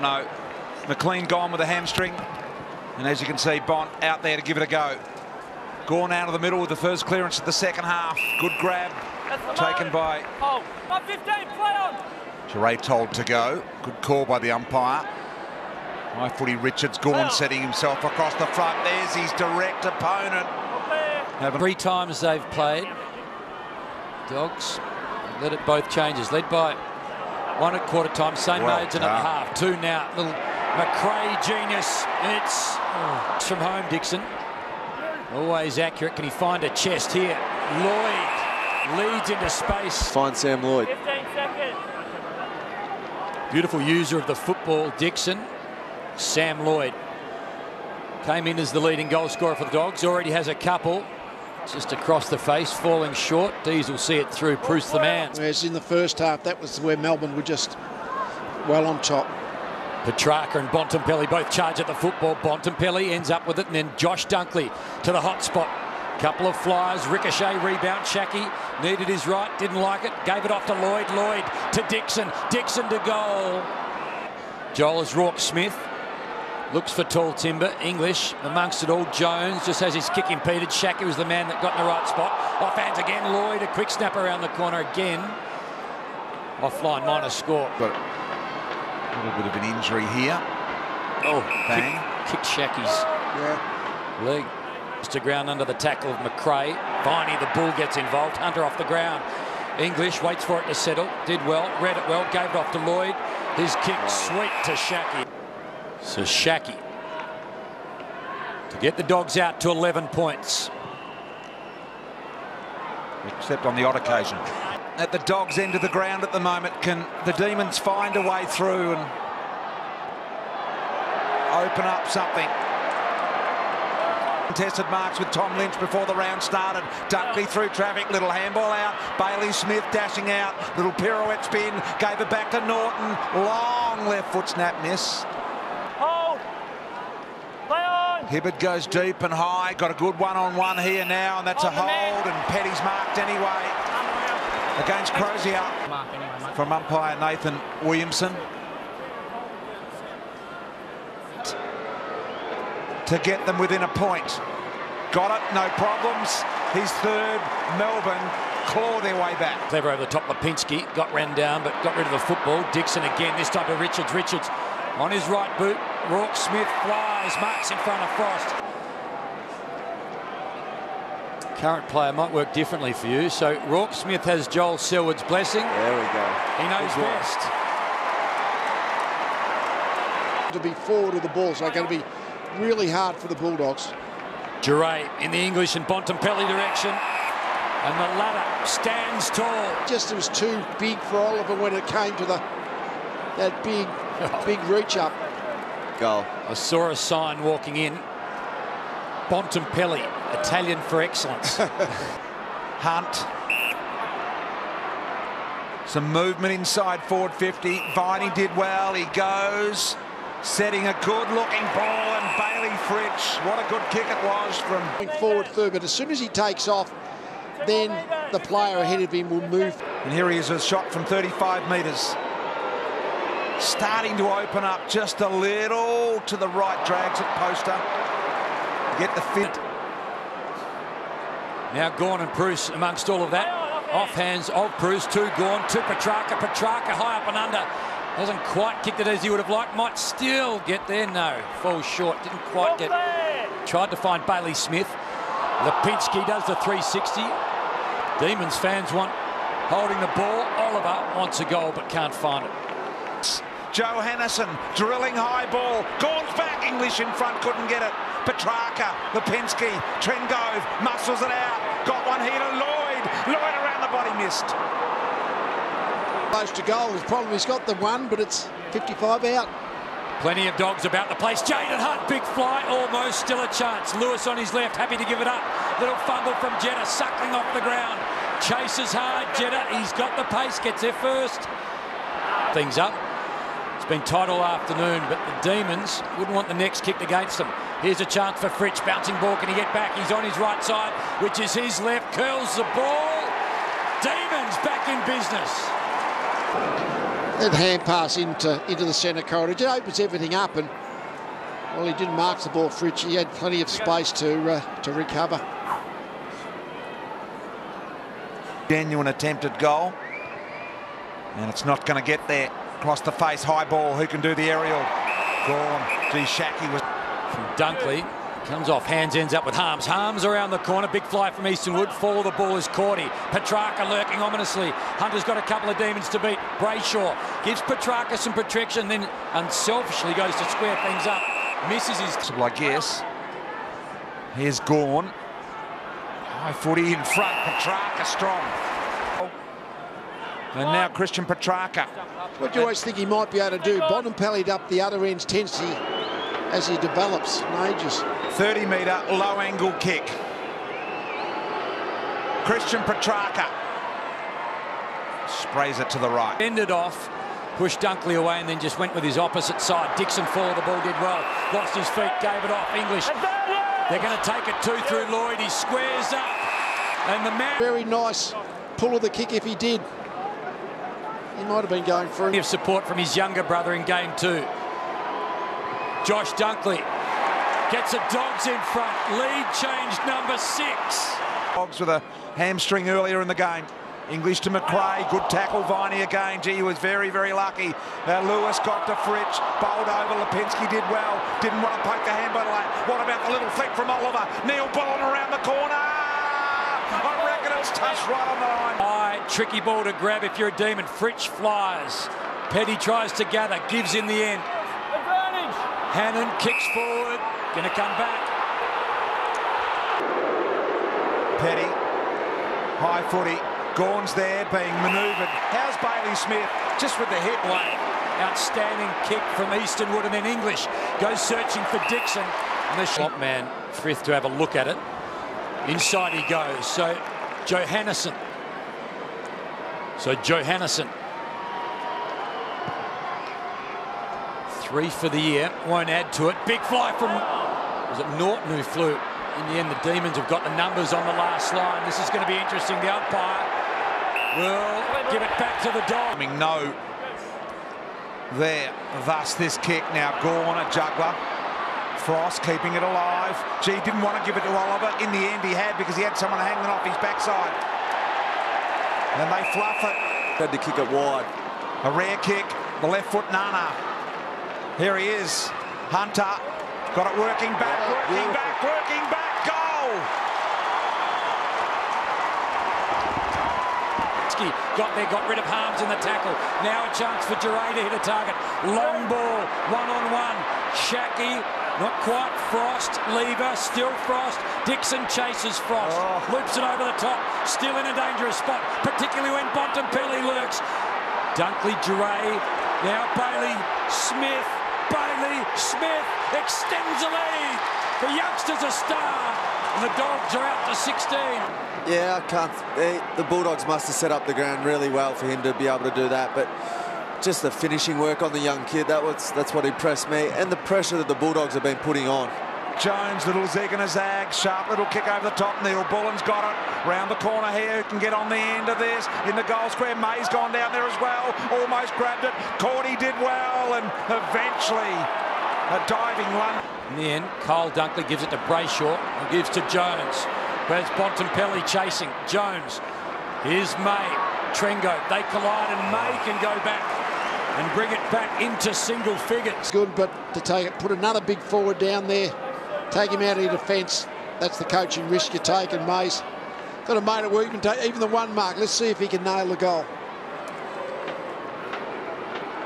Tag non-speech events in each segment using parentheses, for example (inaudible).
No, McLean gone with a hamstring. And as you can see, Bont out there to give it a go. Gone out of the middle with the first clearance of the second half. Good grab taken by Oh, 15, play on. Duryea told to go. Good call by the umpire. High footy Richards Gawn setting himself across the front. There's his direct opponent. Up there. Having Three times they've played. Dogs led it both changes. Led by one at quarter time, St. Well Maids and at done. half. Two now. Little Macrae genius. It's, oh, it's from home, Dickson. Always accurate. Can he find a chest here? Lloyd leads into space. Find Sam Lloyd. 15 seconds. Beautiful user of the football, Dickson. Sam Lloyd came in as the leading goal scorer for the Dogs. Already has a couple. Just across the face, falling short. Dees will see it through. Bruce the man. Whereas in the first half, that was where Melbourne were just well on top. Petracca and Bontempelli both charge at the football. Bontempelli ends up with it, and then Josh Dunkley to the hot spot. Couple of flyers, ricochet, rebound. Schache needed his right, didn't like it, gave it off to Lloyd. Lloyd to Dickson. Dickson to goal. Joel is Roarke Smith. Looks for tall timber. English amongst it all. Jones just has his kick impeded. Schache was the man that got in the right spot. Off hands again. Lloyd, a quick snap around the corner again. Offline minor score. got a little bit of an injury here. Oh, Bang. Kick, kick Schache's Yeah. leg. To ground under the tackle of Macrae. Viney, the bull, gets involved. Hunter off the ground. English waits for it to settle. Did well. Read it well. Gave it off to Lloyd. His kick sweet to Schache. So Schache to get the dogs out to 11 points. except on the odd occasion. At the dog's end of the ground at the moment, can the Demons find a way through and open up something? Contested marks with Tom Lynch before the round started. Dunkley through traffic, little handball out. Bailey Smith dashing out, little pirouette spin, gave it back to Naughton. Long left foot snap miss. Hold. Play on. Hibberd goes deep and high, got a good one-on-one here now, and that's a On the man. hold, and Petty's marked anyway against Crozier anyway, from umpire Nathan Williamson. To get them within a point. Got it, no problems. His third, Melbourne claw their way back. Clever over the top. Lipinski got ran down, but got rid of the football. Dickson again, this time to Richards. Richards on his right boot. Roarke Smith flies, marks in front of Frost. Current player might work differently for you. So Roarke Smith has Joel Selwood's blessing. There we go. He knows Good work. best. To be forward of the ball, so it's going to be really hard for the Bulldogs. Duryea in the English and Bontempelli direction. And the ladder stands tall. Just it was too big for Oliver when it came to the that big, (laughs) big reach up. Goal. I saw a sign walking in. Bontempelli, Italian for excellence. (laughs) Hunt. Some movement inside forward 50. Viney did well. He goes. Setting a good looking ball and Bayley Fritsch. What a good kick it was from Going forward third, but as soon as he takes off, then the player ahead of him will move. And here he is with a shot from 35 metres. Starting to open up just a little to the right, drags it poster. Get the fit. Now Gawn and Bruce amongst all of that. Off hands of Bruce to Gawn to Petracca. Petracca high up and under. Hasn't quite kicked it as he would have liked. Might still get there. No. Falls short. Didn't quite get. Tried to find Bailey Smith. Lipinski does the 360. Demons fans want holding the ball. Oliver wants a goal but can't find it. Johannisen drilling high ball. Gawn's back. English in front couldn't get it. Petracca, Lipinski, Trengove muscles it out. Got one here to Lloyd. Lloyd around the body missed. Close to goal. The problem he's got the one, but it's 55 out. Plenty of dogs about the place. Jayden Hunt, big fly, almost still a chance. Lewis on his left, happy to give it up. Little fumble from Jetta, suckling off the ground. Chases hard, Jetta, he's got the pace, gets there first. Things up. It's been tight all afternoon, but the Demons wouldn't want the next kicked against them. Here's a chance for Fritsch, bouncing ball, can he get back? He's on his right side, which is his left, curls the ball. Demons back in business. that hand pass into into the centre corridor. It opens everything up, and well, he didn't mark the ball, Fritsch. He had plenty of space to uh, to recover. Genuine attempted goal. And it's not going to get there. Across the face, high ball. Who can do the aerial? Gone. Gee, Schache was. From Dunkley. Comes off, hands ends up with Harmes. Harmes around the corner, big fly from Easton Wood. Fall of the ball is Cordy. Petracca lurking ominously. Hunter's got a couple of demons to beat. Brayshaw gives Petracca some protection, then unselfishly goes to square things up. Misses his. I guess. Here's Gawn. High footy in front. Petrarca strong. And now Christian Petracca. What do you always think he might be able to do? Bontempelli up the other end's tensity as he develops in ages. 30 metre low angle kick. Christian Petracca sprays it to the right. Ended off, pushed Dunkley away and then just went with his opposite side. Dickson followed the ball, did well. Lost his feet, gave it off. English. They're going to take it two through Lloyd. He squares up. And the man... Very nice pull of the kick if he did. He might have been going through. Of support from his younger brother in game two. Josh Dunkley gets a Dogs in front. Lead change number six. Dogs with a hamstring earlier in the game. English to Macrae, good tackle, Viney again. Gee, he was very, very lucky. Uh, Lewis got to Fritsch, bowled over, Lipinski did well. Didn't want to poke the handball away. What about the little flick from Oliver? Neal-Bullen around the corner. I reckon it's touched right on the line. High, tricky ball to grab if you're a demon. Fritsch flies. Petty tries to gather, gives in the end. Advantage. Hannan kicks forward, gonna come back. Petty, high footy. Gawn's there being manoeuvred. How's Bailey Smith? Just with the hit. Way. Outstanding kick from Easton Wood and then English goes searching for Dickson. And the shot man, Frith to have a look at it. Inside he goes. So Johannisen. So Johannisen. Three for the year. Won't add to it. Big fly from, was it Naughton who flew? In the end, the Demons have got the numbers on the last line. This is going to be interesting. The umpire will give it back to the dog. I mean, No there. Thus this kick now. Gawn, a juggler. Frost keeping it alive. Gee, didn't want to give it to Oliver. In the end, he had because he had someone hanging off his backside. And they fluff it. Had to kick it wide. A rare kick. The left foot Nana. Here he is. Hunter. Got it working back, working back, working back. Goal! Got there, got rid of Harmes in the tackle. Now a chance for Duryea to hit a target. Long ball, one on one. Schache, not quite. Frost, Lever, still Frost. Dickson chases Frost. Oh. Loops it over the top. Still in a dangerous spot, particularly when Bontempelli lurks. Dunkley, Duryea. Now Bailey, Smith. Bailey, Smith extends the lead. The youngsters are star. And the Dogs are out to 16. Yeah, I can't. They, the Bulldogs must have set up the ground really well for him to be able to do that. But just the finishing work on the young kid, that was that's what impressed me, and the pressure that the Bulldogs have been putting on. Jones, little zig and a zag, sharp little kick over the top. Neal-Bullen's got it. Round the corner here, who can get on the end of this? In the goal square, May's gone down there as well. Almost grabbed it. Cordy did well, and eventually a diving lunge. In the end, Kyle Dunkley gives it to Brayshaw, who gives to Jones. Where's Bontempelli chasing? Jones. Here's May. Trengo. They collide and May can go back and bring it back into single figures. Good, but to take it, put another big forward down there, take him out of your defence. That's the coaching risk you're taking, Mace. got to make it work. Even, take, even the one mark. Let's see if he can nail the goal.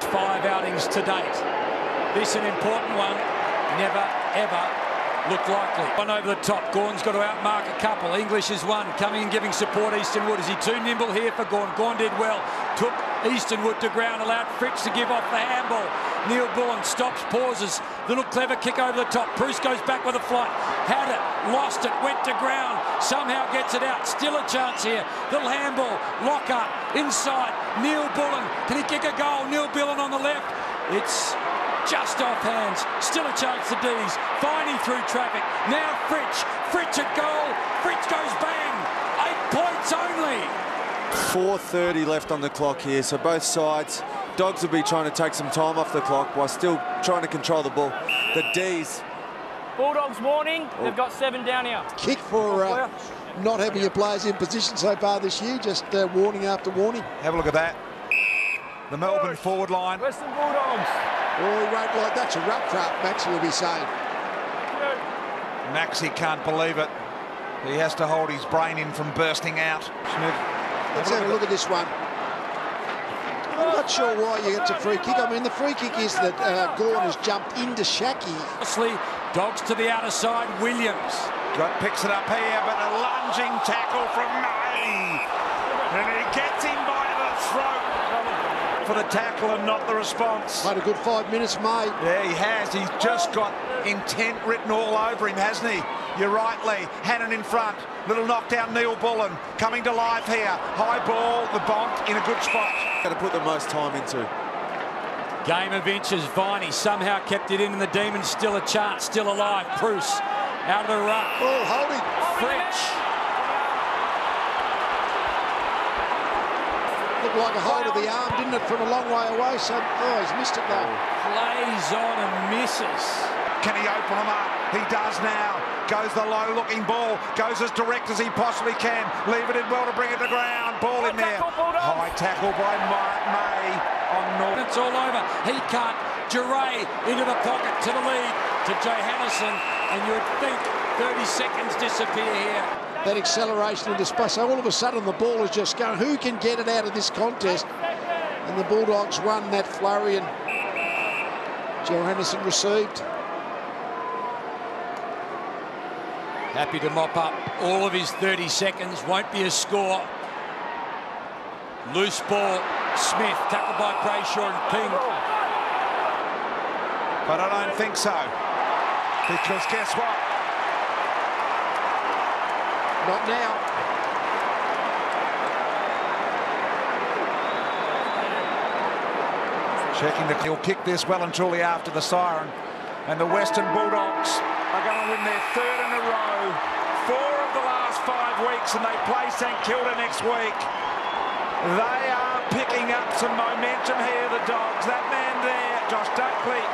Five outings to date. This an important one. Never, ever looked likely. One over the top. Gawn's got to outmark a couple. English is one. Coming and giving support Easton Wood. Is he too nimble here for Gawn? Gawn did well. Took Easton Wood to ground. Allowed Fritsch to give off the handball. Neal-Bullen stops, pauses. Little clever kick over the top. Bruce goes back with a flight. Had it. Lost it. Went to ground. Somehow gets it out. Still a chance here. Little handball. Lock up. Inside. Neal-Bullen. Can he kick a goal? Neal-Bullen on the left. It's just off hands. Still a chance for D's. Viney through traffic. Now Fritsch. Fritsch at goal. Fritsch goes bang. Eight points only. 4.30 left on the clock here, so both sides Dogs will be trying to take some time off the clock while still trying to control the ball. The D's, Bulldogs warning. They've got seven down here. Kick for uh, not having your players in position so far this year, just uh, warning after warning. Have a look at that. The Melbourne forward line. Western Bulldogs. Oh, he won't like that's a ruck trap, Maxie will be saying. Maxi can't believe it. He has to hold his brain in from bursting out. Smith. Let's have a look at this one. I'm not sure why you get a free kick. I mean, the free kick is that uh, Gawn has jumped into Schache. Obviously, dogs to the outer side. Williams. Got picks it up here, but a lunging tackle from May. And he gets him by the throat for the tackle and not the response. Played a good five minutes, mate. Yeah, he has. He's just got intent written all over him, hasn't he? You're right, Lee. Hannan in front. Little knockdown, Neal-Bullen coming to life here. High ball, the Bont in a good spot. got to put the most time into. Game of inches. Viney somehow kept it in, and the Demons still a chance, still alive. Bruce out of the ruck. Oh, holding. French. Looked like a hold of the arm, didn't it, from a long way away? So, oh, he's missed it though. Plays on and misses. Can he open them up? He does now. Goes the low-looking ball. Goes as direct as he possibly can. Leave it in well to bring it to ground. Ball in there. tackle, High tackle by Ma- May on Naughton. It's all over. He can't. Duryea into the pocket to the lead to Johannisen, and you'd think 30 seconds disappear here. That acceleration into space. So all of a sudden the ball is just going. Who can get it out of this contest? And the Bulldogs won that flurry and Johannisen received. Happy to mop up all of his 30 seconds. Won't be a score. Loose ball. Smith tackled by Brayshaw and Ping. But I don't think so. Because guess what? Not now. Checking that he'll kick this well and truly after the siren. And the Western Bulldogs are going to win their third in a row. Four of the last five weeks, and they play St Kilda next week. They are picking up some momentum here, the Dogs. That man there, Josh Dunkley,